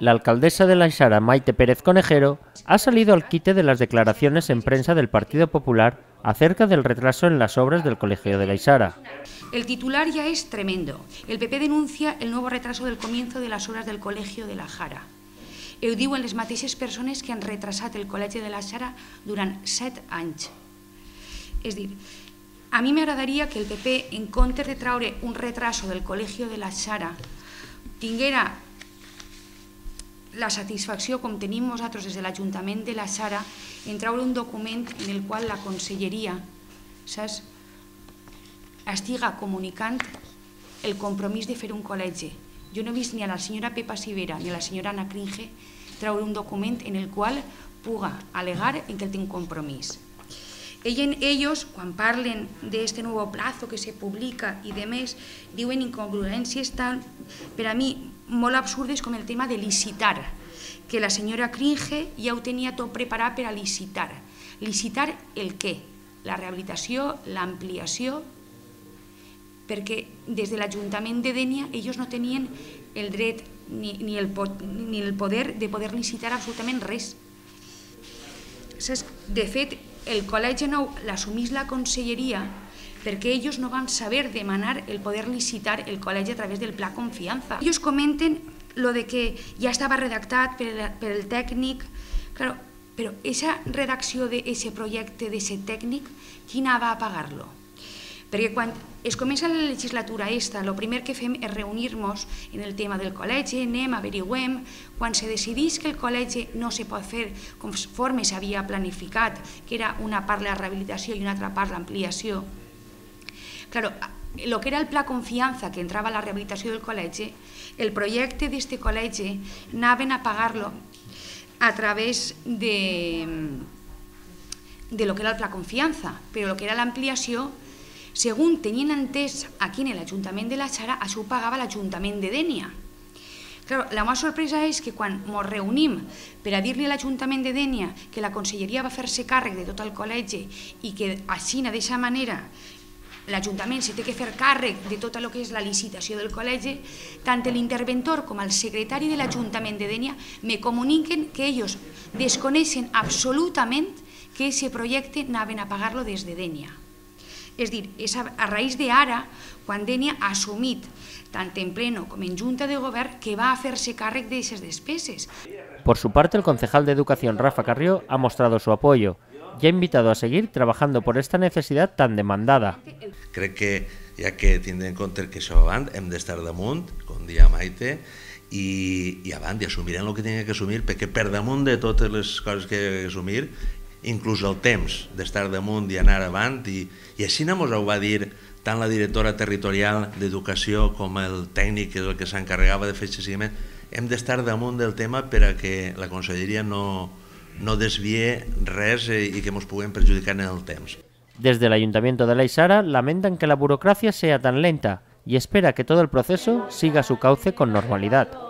La alcaldesa de La Isara, Maite Pérez Conejero, ha salido al quite de las declaraciones en prensa del Partido Popular acerca del retraso en las obras del Colegio de La Isara. El titular ya es tremendo. El PP denuncia el nuevo retraso del comienzo de las obras del Colegio de la Jara. Ho diuen les mateixes persones que han retrasat el Col·legi de la Xara durant set anys. És dir, a mi m'agradaria que el PP, en un retraso del Col·legi de la Xara, tinguera la satisfacció, com tenim nosaltres des de l'Ajuntament de la Xara, en traure un document en el qual la Conselleria saps, estiga comunicant el compromís de fer un col·legi. Jo no he vist ni a la senyora Pepa Sivera ni a la senyora Ana Cringe traure un document en el qual puga alegar en que té un compromís. Ellos, quan parlen d'aquest nou plazo que se publica i de més, diuen incongruències tan, per a mi, molt absurdes com el tema de licitar, que la senyora Cringe ja ho tenia tot preparat per a licitar. Licitar el què? La rehabilitació, l'ampliació, perquè des de l'Ajuntament de Dènia ells no tenien el dret ni, ni, el, ni el poder de poder licitar absolutament res. De fet, el Col·legi Nou l'assumís la Conselleria perquè ells no van saber demanar el poder licitar el col·legi a través del pla confiança. Ells comenten lo de que ja estava redactat per, el, per el tècnic, claro, però aquesta redacció d'aquest projecte, d'aquest tècnic, qui anava a pagar-lo? Perquè quan es comença la legislatura esta, el primer que fem és reunir-nos en el tema del col·legi, anem, averiguem, quan se decidís que el col·legi no se pot fer conforme s'havia planificat, que era una part la rehabilitació i una altra part l'ampliació, claro, el que era el pla confiança que entrava a la rehabilitació del col·legi, el projecte d'aquest col·legi anaven a pagar-lo a través de, de lo que era el pla confiança, però el que era l'ampliació según tenien entès aquí en l'Ajuntament de la Xara, això ho pagava l'Ajuntament de Dènia. Claro, la meva sorpresa és que quan ens reunim per a dir-li a l'Ajuntament de Dènia que la Conselleria va fer-se càrrec de tot el col·legi i que així, d'aquesta manera, l'Ajuntament se té que fer càrrec de tot el que és la licitació del col·legi, tant l'interventor com el secretari de l'Ajuntament de Dènia me comuniquen que ells desconeixen absolutament que aquest projecte anaven a pagar-lo des de Dènia. És dir, és a, a raïs d'ara, quan Dènia ha assumit, tant en pleno com en junta de govern, que va a fer-se càrrec d'aquestes despeses. Por su parte, el concejal de Educación, Rafa Carrió, ha mostrado su apoyo y ha invitado a seguir trabajando por esta necesidad tan demandada. Crec que, ja que tindrem en compte que això avant, hem d'estar damunt, com dia Maite, i, i avant, i assumirem el que tinguem que assumir, perquè per damunt de totes les coses que hem d'assumir inclús el temps d'estar damunt i anar avant i, i així no mos ho va dir tant la directora territorial d'educació com el tècnic que és el que s'encarregava de fer seguiment hem d'estar damunt del tema per a que la conselleria no, no desvie res eh, i que ens puguem perjudicar en el temps. Desde el Ayuntamiento de La Isara lamentan que la burocracia sea tan lenta y espera que todo el proceso siga su cauce con normalidad.